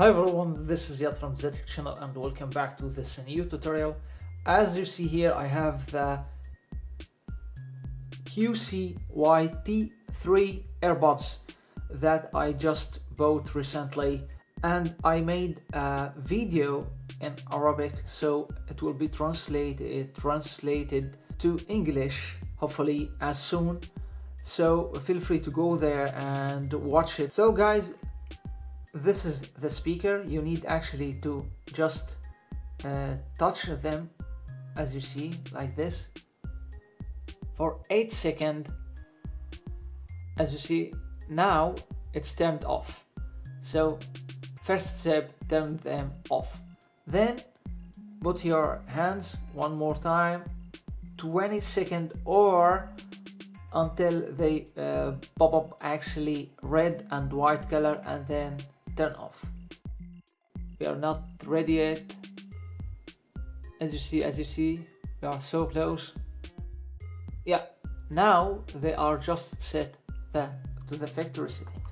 Hi everyone, this is Yat from Zetic channel and welcome back to this new tutorial. As you see here, I have the QCYT3 earbuds that I just bought recently. And I made a video in Arabic so it will be translated translated to English hopefully as soon. So feel free to go there and watch it. So guys this is the speaker. You need actually to just uh, touch them as you see like this for 8 seconds as you see now it's turned off. So first step turn them off. Then put your hands one more time 20 second or until they uh, pop up actually red and white color and then turn off. We are not ready yet. As you see as you see we are so close. Yeah now they are just set the, to the factory setting.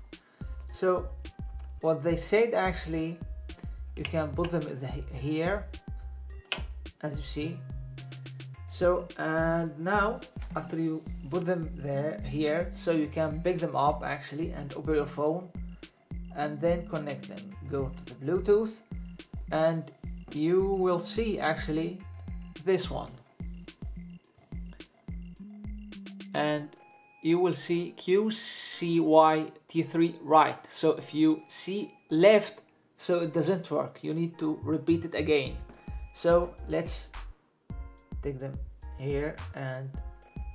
So what they said actually you can put them here as you see. So and now after you put them there here so you can pick them up actually and open your phone and then connect them. Go to the Bluetooth and you will see actually this one. And you will see QCYT3 right. So if you see left so it doesn't work. You need to repeat it again. So let's take them here and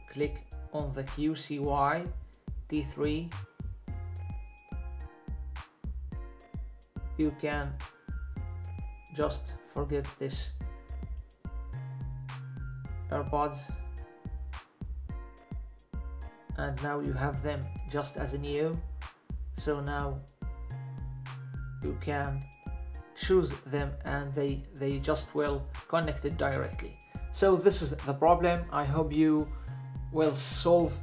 click on the QCY T3 you can just forget this. AirPods. And now you have them just as new. So now you can choose them and they they just will connect it directly. So this is the problem. I hope you will solve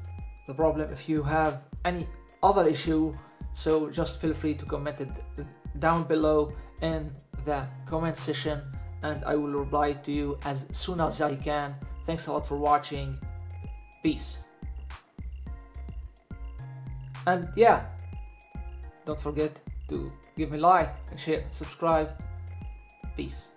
the problem if you have any other issue. So just feel free to comment it down below in the comment section and I will reply to you as soon as I can. Thanks a lot for watching. Peace. And yeah, don't forget to give me like and share subscribe. Peace.